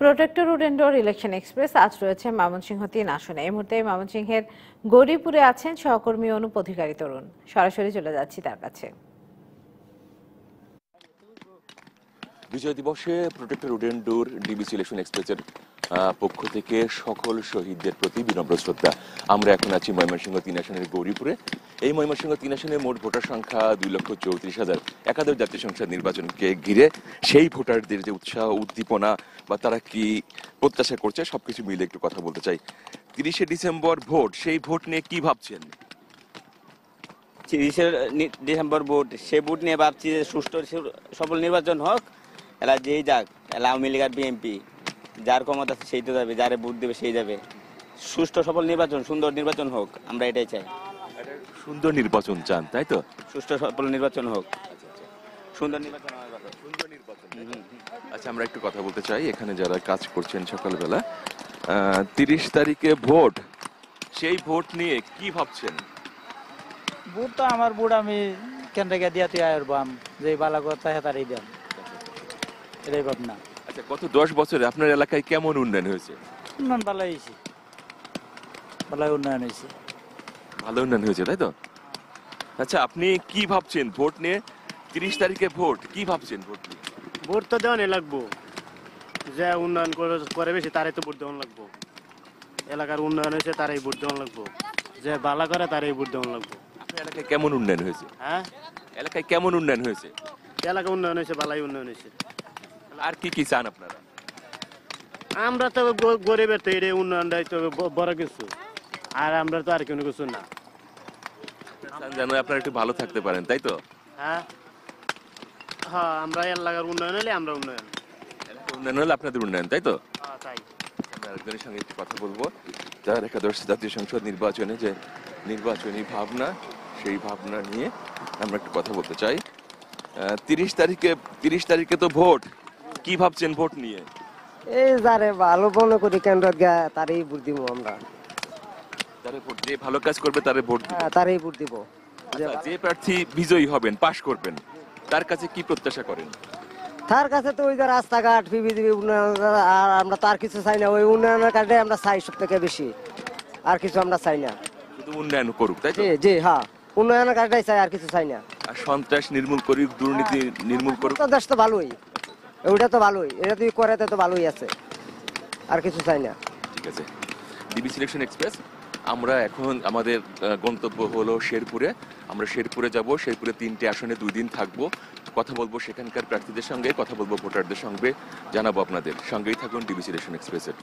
Protector উডেন্ডোর election express আজ রয়েছে ময়মনসিংহ তিন আসনে। এই মুহূর্তে ময়মনসিংহের গৌরীপুরে আছেন সহকর্মী অনুপ অধিকারী তরুণ। সরাসরি চলে যাচ্ছি তার কাছে। বিজয় দিবসে প্রোটেক্টর উডেন্ডুর ডিবিসি ইলেকশন এক্সপ্রেসের পক্ষ থেকে সকল শহীদদের প্রতি বিনম্র শ্রদ্ধা। আমরা এখন আছি ময়মনসিংহ তিন আসনের গৌরীপুরে। এই ময়মনসিংহ তিন আসনে মোট ভোটার সংখ্যা দুই লক্ষ চৌত্রিশ হাজার। একাদশ জাতীয় সংসদ নির্বাচনকে ঘিরে সেই ভোটারদের যে উৎসাহ, উদ্দীপনা বা তারা কি প্রত্যাশা করছে, সবকিছু মিলে একটু কথা বলতে চাই। তিরিশে ডিসেম্বর ভোট, সেই ভোট নিয়ে কি ভাবছেন? তিরিশে ডিসেম্বর ভোট, সে ভোট নিয়ে ভাবছি যে সুষ্ঠু সফল নির্বাচন হোক এলা যেই যাক এলা আওয়ামী লীগ আর বিএনপি। যার ক্ষমতা আছে সেই তো যাবে যারে ভোট দেবে সেই যাবে। সুষ্ঠু সফল নির্বাচন সুন্দর নির্বাচন হোক আমরা এটাই চাই। সুন্দর নির্বাচন চান তাই তো? সুষ্ঠু সফল নির্বাচন হোক। সুন্দর নির্বাচন সুন্দর নির্বাচন আচ্ছা আমরা একটু কথা বলতে চাই। এখানে যারা কাজ করছেন সকালবেলা তিরিশ তারিখে ভোট সেই ভোট নিয়ে কি ভাবছেন? বুট তো আমার বুট আমি কেন্দ্রে গিয়ে দিয়া তুই আয়ের বাম যে বালা কথা হেতারই দেন। এটাই ভাবনা। আচ্ছা গত দশ বছরে আপনার এলাকায় কেমন উন্নয়ন হয়েছে? উন্নয়ন ভালাই হয়েছে। ভালাই উন্নয়ন হয়েছে। ভালো উন্নয়ন হয়েছে তাই তো? আচ্ছা আপনি কি ভাবছেন ভোট নিয়ে? তিরিশ তারিখে ভোট কি ভাবছেন ভোট নিয়ে? ভোট তো দেওয়ানি লাগবো। যে উন্নয়ন করে বেশি তারাই তো ভোট দেওয়ান লাগবো। এলাকার উন্নয়ন হয়েছে তারাই ভোট দেওয়ান লাগবো। যে বালা করে তারাই ভোট দেওয়ান লাগবো। আপনার এলাকায় কেমন উন্নয়ন হয়েছে? হ্যাঁ? এলাকায় কেমন উন্নয়ন হয়েছে? এলাকা উন্নয়ন হয়েছে বালাই উন্নয়ন হয়েছে। আর কি কি চান আপনারা? আমরা তো গরিবের তো এটাই উন্নয়নটাই তো বড় কিছু। আর আমরা তো আর কোনো কিছু না। যেন আপনারা একটু ভালো থাকতে পারেন তাই তো? হ্যাঁ। হ্যাঁ আমরা এলাকার উন্নয়ন হলে আমরা উন্নয়ন। উন্নয়ন হলে আপনাদের উন্নয়ন তাই তো? তাই। আরেকজনের সঙ্গে একটু কথা বলব। যার একাদশ জাতীয় সংসদ নির্বাচনে যে নির্বাচনী ভাবনা সেই ভাবনা নিয়ে আমরা একটু কথা বলতে চাই। তিরিশ তারিখে তিরিশ তারিখে তো ভোট। কি ভাবছেন ভোট নিয়ে? এই যারে ভালো মনে করি কেন্দ্র তারই ভোট দিব আমরা। তারে ভোট যে ভালো কাজ করবে তারে ভোট দিবেন। হ্যাঁ তারই ভোট দিব। যে আচ্ছা, যে প্রার্থী বিজয়ী হবেন পাশ করবেন তার কাছে কি প্রত্যাশা করেন? তার কাছে তো ওই যে রাস্তাঘাট বিবিধি উন্নয়ন আর আমরা তো আর কিছু চাই না। ওই উন্নয়নের কারণে আমরা চাই সব থেকে বেশি। আর কিছু আমরা চাই না। শুধু উন্নয়ন করুক তাই তো? জি জি হ্যাঁ। উন্নয়নের কারণেই চাই আর কিছু চাই না। আর সন্ত্রাস নির্মূল করুক দুর্নীতি নির্মূল করুক। তো দেশ তো ভালোই। ওইটা তো ভালোই, এটা তুই করাতে তো ভালোই আছে। আর কিছু চাই না। ঠিক আছে। ডিবি সিলেকশন এক্সপ্রেস আমরা এখন আমাদের গন্তব্য হলো শেরপুরে। আমরা শেরপুরে যাব, শেরপুরে তিনটে আসনে দুই দিন থাকব। কথা বলব সেখানকার প্রার্থীদের সঙ্গে, কথা বলব ভোটারদের সঙ্গে, জানাব আপনাদের। সঙ্গেই থাকুন ডিবি সিলেকশন এক্সপ্রেসের